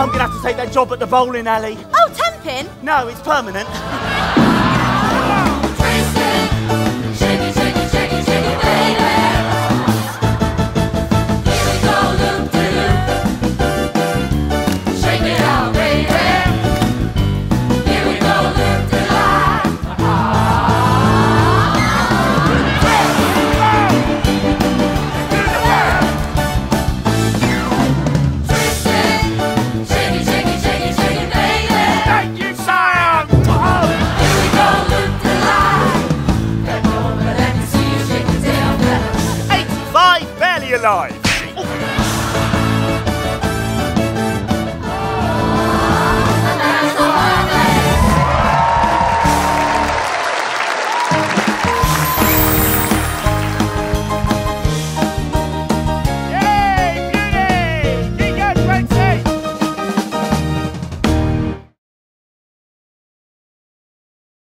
I'm going to have to take that job at the bowling alley. Oh, temping? No, it's permanent. alive.